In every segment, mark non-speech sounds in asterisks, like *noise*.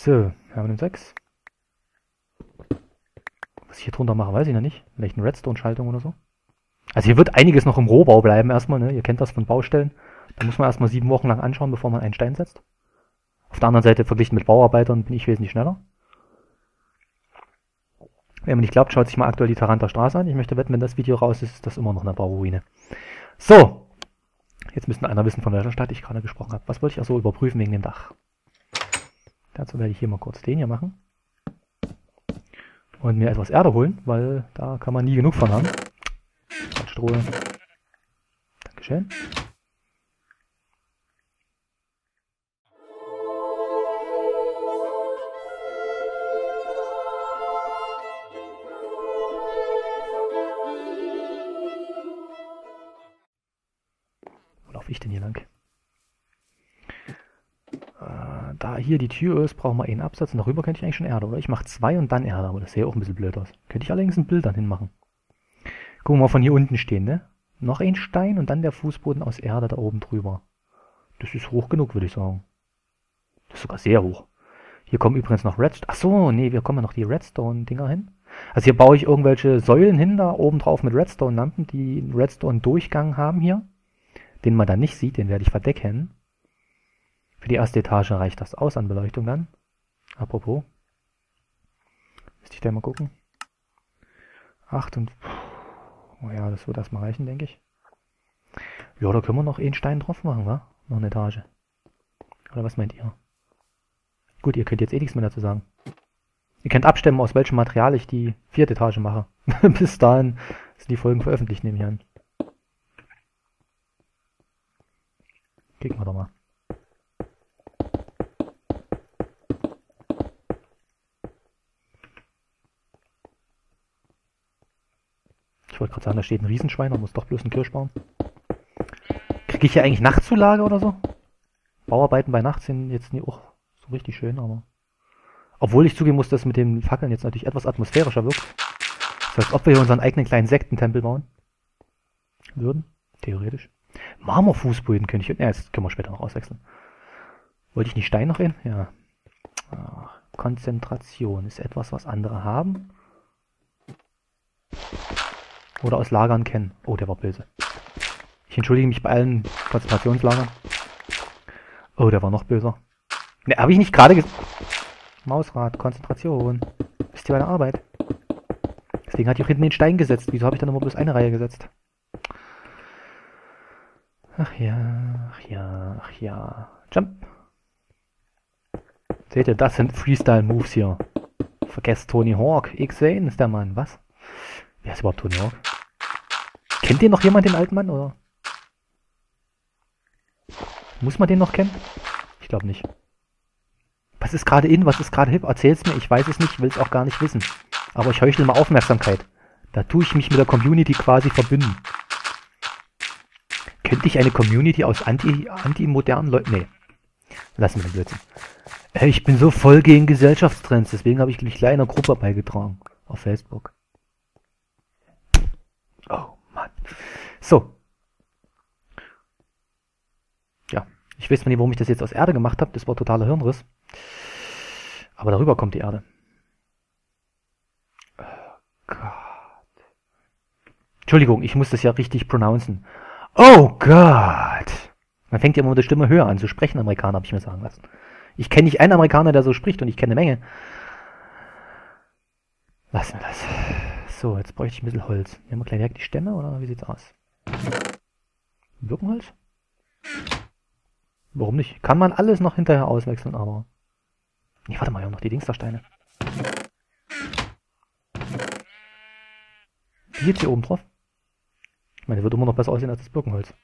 So, haben wir den 6. Was ich hier drunter mache, weiß ich noch nicht. Vielleicht eine Redstone-Schaltung oder so. Also hier wird einiges noch im Rohbau bleiben erstmal, ne? Ihr kennt das von Baustellen. Da muss man erstmal sieben Wochen lang anschauen, bevor man einen Stein setzt. Auf der anderen Seite, verglichen mit Bauarbeitern, bin ich wesentlich schneller. Wenn man nicht glaubt, schaut sich mal aktuell die Taranter Straße an. Ich möchte wetten, wenn das Video raus ist, ist das immer noch eine Bauruine. So. Jetzt müsste einer wissen, von welcher Stadt ich gerade gesprochen habe. Was wollte ich also überprüfen wegen dem Dach? Dazu werde ich hier mal kurz den hier machen. Und mir etwas Erde holen, weil da kann man nie genug von haben. Stroh. Dankeschön. Wo laufe ich denn hier lang? Da hier die Tür ist, brauchen wir einen Absatz und darüber könnte ich eigentlich schon Erde, oder? Ich mache zwei und dann Erde, aber das sähe auch ein bisschen blöd aus. Könnte ich allerdings ein Bild dann hinmachen. Gucken wir mal von hier unten stehen, ne? Noch ein Stein und dann der Fußboden aus Erde da oben drüber. Das ist hoch genug, würde ich sagen. Das ist sogar sehr hoch. Hier kommen übrigens noch Redstone. Ach so, nee, wir kommen noch die Redstone-Dinger hin. Also hier baue ich irgendwelche Säulen hin, da oben drauf mit Redstone-Lampen, die einen Redstone-Durchgang haben hier. Den man dann nicht sieht, den werde ich verdecken. Für die erste Etage reicht das aus an Beleuchtung dann. Apropos. Müsste ich da mal gucken. 8 und... Oh ja, das wird erstmal reichen, denke ich. Ja, da können wir noch einen Stein drauf machen, wa? Noch eine Etage. Oder was meint ihr? Gut, ihr könnt jetzt eh nichts mehr dazu sagen. Ihr könnt abstimmen, aus welchem Material ich die vierte Etage mache. *laughs* Bis dahin sind die Folgen veröffentlicht, nehme ich an. Kicken wir doch mal. Ich wollte gerade sagen, da steht ein Riesenschwein, da muss doch bloß ein Kirschbaum. Kriege ich hier eigentlich Nachtzulage oder so? Bauarbeiten bei Nacht sind jetzt nie auch so richtig schön, aber... Obwohl ich zugeben muss, dass mit den Fackeln jetzt natürlich etwas atmosphärischer wirkt. So als ob wir hier unseren eigenen kleinen Sektentempel bauen. Würden, theoretisch. Marmorfußböden könnte ich... Ja, das können wir später noch auswechseln. Wollte ich nicht Stein noch in? Ja. Ach, Konzentration ist etwas, was andere haben. Oder aus Lagern kennen. Oh, der war böse. Ich entschuldige mich bei allen Konzentrationslagern. Oh, der war noch böser. Ne, habe ich nicht gerade gesagt. Mausrad, Konzentration. Ist hier der Arbeit. Deswegen hat ich auch hinten den Stein gesetzt. Wieso habe ich dann immer bloß eine Reihe gesetzt? Ach ja, ach ja, ach ja. Jump. Seht ihr, das sind Freestyle-Moves hier. Vergesst Tony Hawk. X-Zane ist der Mann. Was? Wer ist überhaupt Tony Hawk? Kennt ihr noch jemand den alten Mann, oder? Muss man den noch kennen? Ich glaube nicht. Was ist gerade in, was ist gerade hip? Erzähl's mir, ich weiß es nicht, will es auch gar nicht wissen. Aber ich heuchle mal Aufmerksamkeit. Da tue ich mich mit der Community quasi verbünden. Könnte ich eine Community aus anti, anti-modernen Leuten... Nee. Lassen wir den Blödsinn. Ich bin so voll gegen Gesellschaftstrends, deswegen habe ich mich gleich einer Gruppe beigetragen. Auf Facebook. Oh Mann. So. Ja, ich weiß nicht, warum ich das jetzt aus Erde gemacht habe. Das war totaler Hirnriss. Aber darüber kommt die Erde. Oh Gott. Entschuldigung, ich muss das ja richtig pronouncen. Oh Gott. Man fängt ja immer mit der Stimme höher an zu sprechen, Amerikaner, habe ich mir sagen lassen. Ich kenne nicht einen Amerikaner, der so spricht und ich kenne eine Menge. Lassen wir das. So, jetzt bräuchte ich ein bisschen Holz. Nehmen wir gleich direkt die Stämme oder wie sieht's aus? Birkenholz? Warum nicht? Kann man alles noch hinterher auswechseln, aber... Nee, warte mal, ich habe noch die Dingstersteine. Die jetzt hier oben drauf? Ich meine, wird immer noch besser aussehen als das Birkenholz.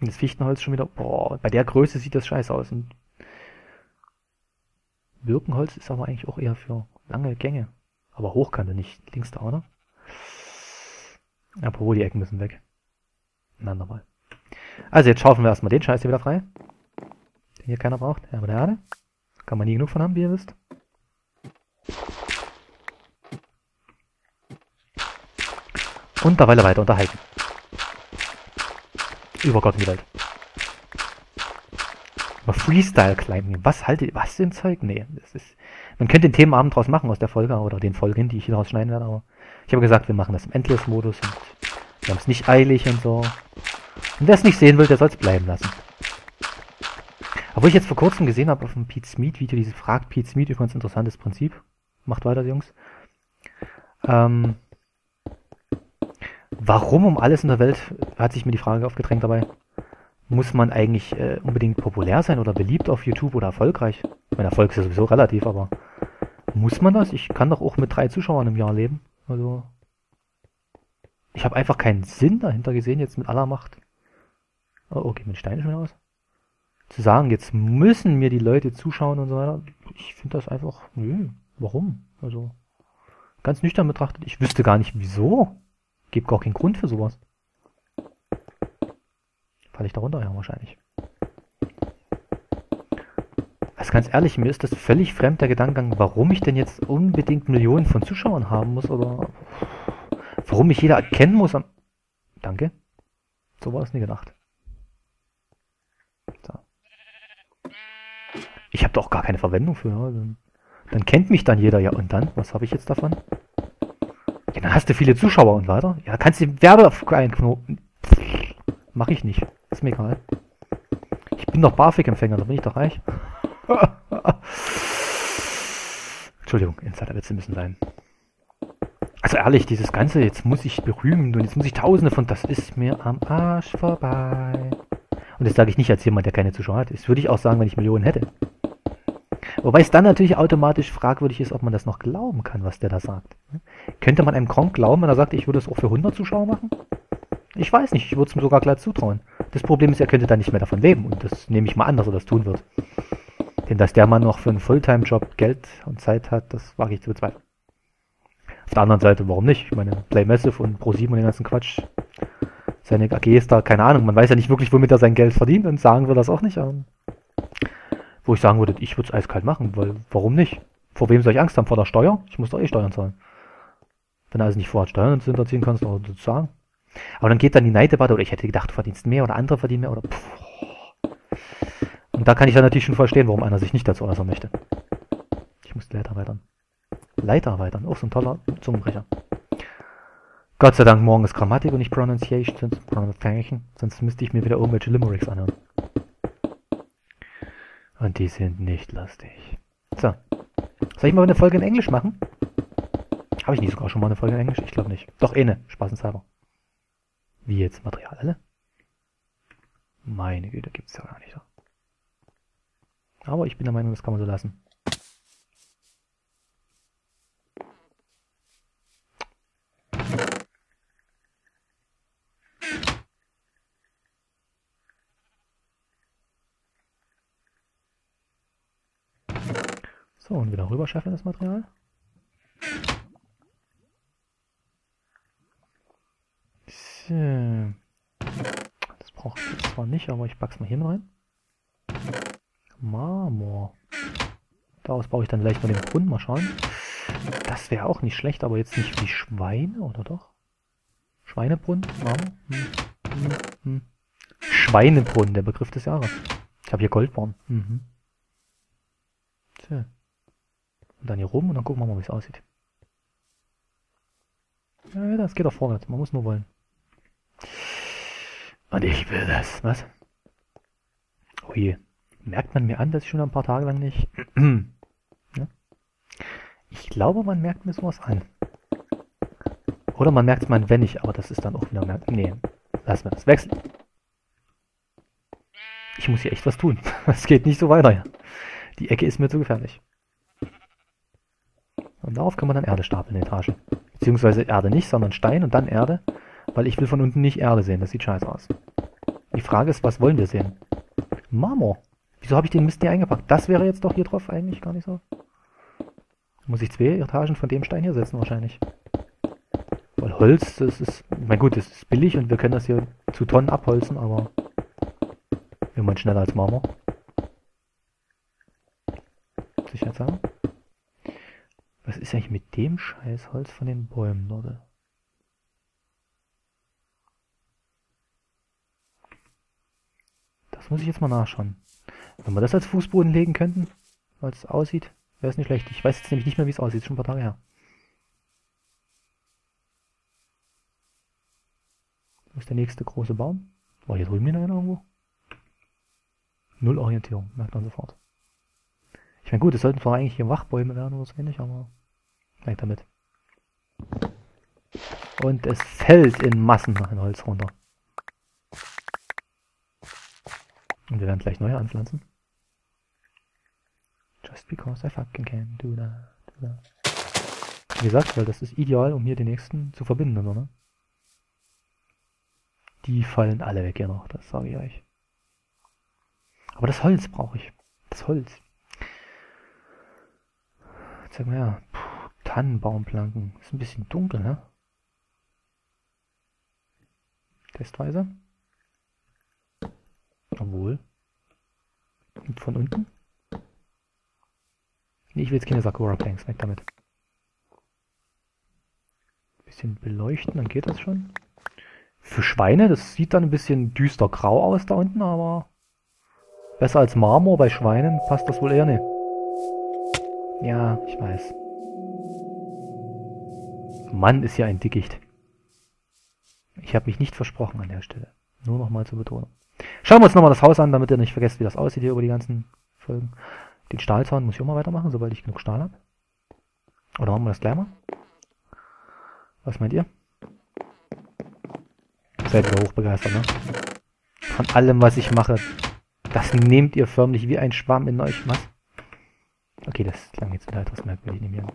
Und das Fichtenholz schon wieder... Boah, bei der Größe sieht das scheiße aus. Und Birkenholz ist aber eigentlich auch eher für lange Gänge. Aber Hochkante nicht. Links da, oder? Apropos, die Ecken müssen weg. Ein andermal. Also jetzt schaufeln wir erstmal den Scheiß hier wieder frei. Den hier keiner braucht. Ja, aber der Erde. Kann man nie genug von haben, wie ihr wisst. Und derweil weiter unterhalten. Über Gott und die Welt. Aber Freestyle Climbing, was haltet, was für ein Zeug? Nee, das ist, man könnte den Themenabend draus machen aus der Folge oder den Folgen, die ich hier draus schneiden werde, aber ich habe gesagt, wir machen das im Endless-Modus und wir haben es nicht eilig und so. Und wer es nicht sehen will, der soll es bleiben lassen. Obwohl ich jetzt vor kurzem gesehen habe auf dem Pete Smith Video, diese Fragt Pete Smith, übrigens interessantes Prinzip. Macht weiter, Jungs. Ähm, warum um alles in der Welt, hat sich mir die Frage aufgedrängt dabei, muss man eigentlich äh, unbedingt populär sein oder beliebt auf YouTube oder erfolgreich? Mein Erfolg ist ja sowieso relativ, aber muss man das? Ich kann doch auch mit drei Zuschauern im Jahr leben. Also ich habe einfach keinen Sinn dahinter gesehen, jetzt mit aller Macht. Oh, okay, mit Steine schon aus. Zu sagen, jetzt müssen mir die Leute zuschauen und so weiter. Ich finde das einfach, nö, warum? Also ganz nüchtern betrachtet, ich wüsste gar nicht wieso. Gibt gar keinen Grund für sowas. Falle ich darunter? Ja, wahrscheinlich. Also ganz ehrlich, mir ist das völlig fremd, der Gedankengang, warum ich denn jetzt unbedingt Millionen von Zuschauern haben muss oder warum mich jeder erkennen muss am... Danke. So war es nie gedacht. So. Ich habe doch gar keine Verwendung für. Ja. Dann, dann, kennt mich dann jeder. Ja, und dann? Was habe ich jetzt davon? Ja, dann hast du viele Zuschauer und weiter. Ja, kannst du Werbe einknoten. Mach ich nicht. Ist mir egal. Ich bin doch BAföG-Empfänger, da bin ich doch reich. *laughs* Entschuldigung, Insiderwitze müssen sein. Also ehrlich, dieses Ganze, jetzt muss ich berühmen und jetzt muss ich Tausende von, das ist mir am Arsch vorbei. Und das sage ich nicht als jemand, der keine Zuschauer hat. Das würde ich auch sagen, wenn ich Millionen hätte. Wobei es dann natürlich automatisch fragwürdig ist, ob man das noch glauben kann, was der da sagt. Könnte man einem Kronk glauben, wenn er sagt, ich würde es auch für 100 Zuschauer machen? Ich weiß nicht, ich würde es ihm sogar gleich zutrauen. Das Problem ist, er könnte dann nicht mehr davon leben und das nehme ich mal an, dass er das tun wird. Denn dass der Mann noch für einen Fulltime-Job Geld und Zeit hat, das wage ich zu bezweifeln. Auf der anderen Seite, warum nicht? Ich meine, Play Massive und Pro7 und den ganzen Quatsch. Seine AG ist da, keine Ahnung, man weiß ja nicht wirklich, womit er sein Geld verdient und sagen wir das auch nicht. Wo ich sagen würde, ich würde es eiskalt machen, weil warum nicht? Vor wem soll ich Angst haben? Vor der Steuer? Ich muss doch eh Steuern zahlen. Wenn du also nicht vorhat Steuern zu hinterziehen kannst, oder sozusagen. Aber dann geht dann die Neiddebatte, oder ich hätte gedacht, du verdienst mehr oder andere verdienen mehr, oder pff. Und da kann ich dann natürlich schon verstehen, warum einer sich nicht dazu äußern möchte. Ich muss die Leiter erweitern. Leiter erweitern, auch so ein toller Zungenbrecher. Gott sei Dank, morgen ist Grammatik und nicht Pronunciation, Pronunciation, sonst müsste ich mir wieder irgendwelche Limericks anhören. Und die sind nicht lustig. So. Soll ich mal eine Folge in Englisch machen? Habe ich nicht sogar schon mal eine Folge in Englisch? Ich glaube nicht. Doch, eh ne. Spaßenshalber. Wie jetzt? Material alle? Meine Güte, gibt's ja gar nicht. Aber ich bin der Meinung, das kann man so lassen. So, und wieder rüber schaffen das Material. Das brauche ich zwar nicht, aber ich pack's mal hier rein. Marmor. Daraus baue ich dann vielleicht mal den Brunnen, mal schauen. Das wäre auch nicht schlecht, aber jetzt nicht wie Schweine, oder doch? Schweinebrunnen? Marmor? Hm. Hm. Hm. Schweinebrunnen, der Begriff des Jahres. Ich habe hier Goldborn. Mhm. Tja. Und dann hier rum und dann gucken wir mal, wie es aussieht. Ja, das geht doch vorwärts. Man muss nur wollen. Und ich will das. Was? Oh je. Merkt man mir an, dass ich schon ein paar Tage lang nicht... ja? *clears throat* Ich glaube, man merkt mir sowas an. Oder man merkt es mal, wenn ich, aber das ist dann auch wieder... Mehr... Nee, lassen wir das wechseln. Ich muss hier echt was tun. *laughs* Es geht nicht so weiter. Die Ecke ist mir zu gefährlich. Und darauf kann man dann Erde stapeln in Etage. Beziehungsweise Erde nicht, sondern Stein und dann Erde, weil ich will von unten nicht Erde sehen, das sieht scheiße aus. Die Frage ist, was wollen wir sehen? Marmor. Wieso habe ich den Mist hier eingepackt? Das wäre jetzt doch hier drauf eigentlich gar nicht so. Muss ich zwei Etagen von dem Stein hier setzen wahrscheinlich. Weil Holz, das ist, mein gut, das ist billig und wir können das hier zu Tonnen abholzen, aber immer schneller als Marmor. Sicherheitshalber. Was ist eigentlich mit dem Scheißholz von den Bäumen, Leute? Das muss ich jetzt mal nachschauen. Wenn wir das als Fußboden legen könnten, weil es aussieht, wäre es nicht schlecht. Ich weiß jetzt nämlich nicht mehr, wie es aussieht. Schon ein paar Tage her. Wo ist der nächste große Baum? War hier drüben einer irgendwo? Null Orientierung, merkt man sofort. Ich meine, gut, es sollten zwar eigentlich hier Wachbäume werden oder so ähnlich, aber merkt damit. Und es fällt in Massen dem Holz runter. Und wir werden gleich neue anpflanzen. Because I fucking can do that. Wie gesagt, weil das ist ideal, um hier die nächsten zu verbinden, oder? Ne? Die fallen alle weg hier noch, das sage ich euch. Aber das Holz brauche ich. Das Holz. Zeig mal her. Puh, Tannenbaumplanken. Ist ein bisschen dunkel, ne? Testweise. Obwohl. Und von unten? Nee, ich will jetzt keine Sakura Planks, weg damit. Bisschen beleuchten, dann geht das schon. Für Schweine, das sieht dann ein bisschen düster grau aus da unten, aber besser als Marmor bei Schweinen passt das wohl eher nicht. Ja, ich weiß. Mann, ist ja ein Dickicht. Ich habe mich nicht versprochen an der Stelle. Nur nochmal zur Betonung. Schauen wir uns nochmal das Haus an, damit ihr nicht vergesst, wie das aussieht hier über die ganzen Folgen. Den Stahlzaun muss ich auch mal weitermachen, sobald ich genug Stahl habe. Oder machen wir das gleich mal? Was meint ihr? Seid ihr hochbegeistert, ne? Von allem, was ich mache. Das nehmt ihr förmlich wie ein Schwamm in euch. Was? Okay, das klang jetzt wieder etwas merkwürdig. Nehmen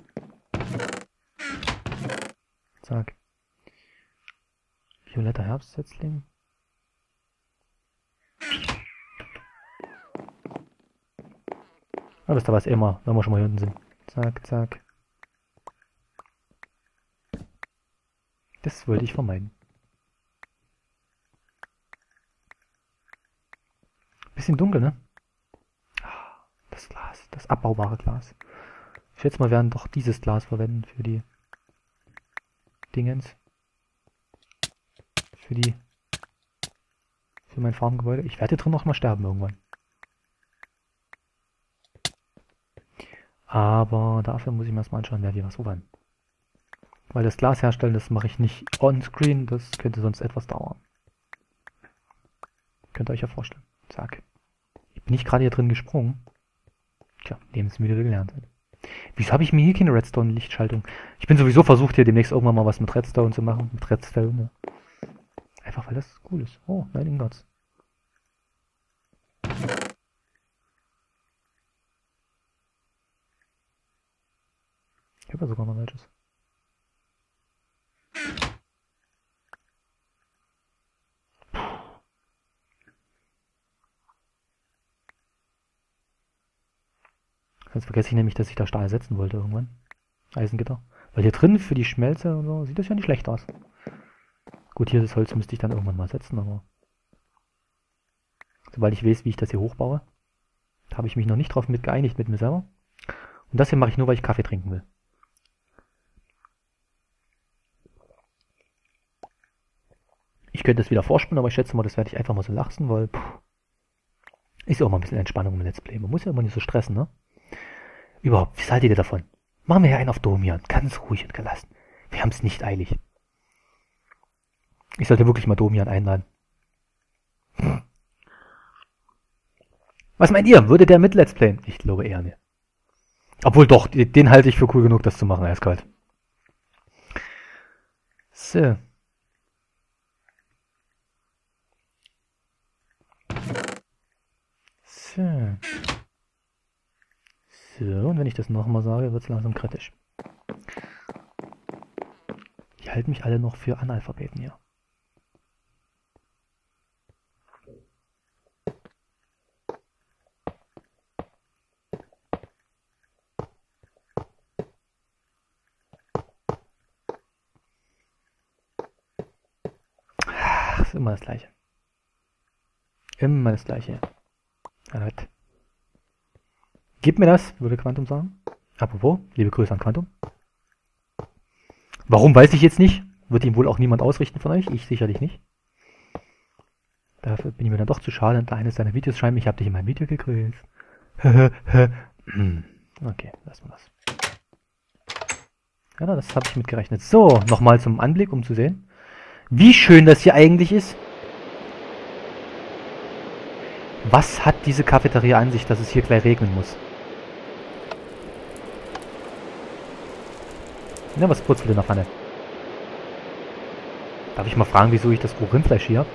Zack. Violetter Herbstsetzling. Aber da was immer, wenn wir schon mal hier unten sind. Zack, zack. Das wollte ich vermeiden. Bisschen dunkel, ne? Das Glas, das abbaubare Glas. Ich schätze mal, wir werden doch dieses Glas verwenden für die Dingens. Für die für mein Farmgebäude. Ich werde drin noch mal sterben irgendwann. Aber dafür muss ich mir erstmal anschauen, wer wie was wo wann. Weil das Glas herstellen, das mache ich nicht on-screen, das könnte sonst etwas dauern. Könnt ihr euch ja vorstellen. Zack. Ich bin nicht gerade hier drin gesprungen. Tja, lebensmüde gelernt. Wieso habe ich mir hier keine Redstone-Lichtschaltung? Ich bin sowieso versucht, hier demnächst irgendwann mal was mit Redstone zu machen. Mit Redstone. Einfach weil das cool ist. Oh, nein, Ingots. Habe ja sogar noch welches. Sonst vergesse ich nämlich, dass ich da Stahl setzen wollte irgendwann. Eisengitter. Weil hier drin für die Schmelze und so sieht das ja nicht schlecht aus. Gut, hier das Holz müsste ich dann irgendwann mal setzen, aber sobald ich weiß, wie ich das hier hochbaue, habe ich mich noch nicht drauf mit geeinigt mit mir selber. Und das hier mache ich nur, weil ich Kaffee trinken will. Ich könnte es wieder vorspielen, aber ich schätze mal, das werde ich einfach mal so lassen, weil pff, ist ja auch mal ein bisschen Entspannung im Let's Play. Man muss ja immer nicht so stressen, ne? Überhaupt, was haltet ihr davon? Machen wir ja einen auf Domian, ganz ruhig und gelassen. Wir haben es nicht eilig. Ich sollte wirklich mal Domian einladen. Was meint ihr? Würde der mit Let's Playen? Ich glaube eher nicht. Obwohl doch, den halte ich für cool genug, das zu machen, eiskalt. So. So. So, und wenn ich das nochmal sage, wird es langsam kritisch. Die halten mich alle noch für Analphabeten hier. Immer das gleiche. Immer das gleiche. Halt. Gib mir das, würde Quantum sagen. Apropos, liebe Grüße an Quantum. Warum weiß ich jetzt nicht. Wird ihm wohl auch niemand ausrichten von euch. Ich sicherlich nicht. Dafür bin ich mir dann doch zu schade, und eines deiner Videos schreiben, ich habe dich in meinem Video gegrüßt. *laughs* okay, lassen wir das. Ja, das habe ich mitgerechnet. So, nochmal zum Anblick, um zu sehen, wie schön das hier eigentlich ist. Was hat diese Cafeteria an sich, dass es hier gleich regnen muss? Na, was purzelt in der Pfanne? Darf ich mal fragen, wieso ich das Rindfleisch hier?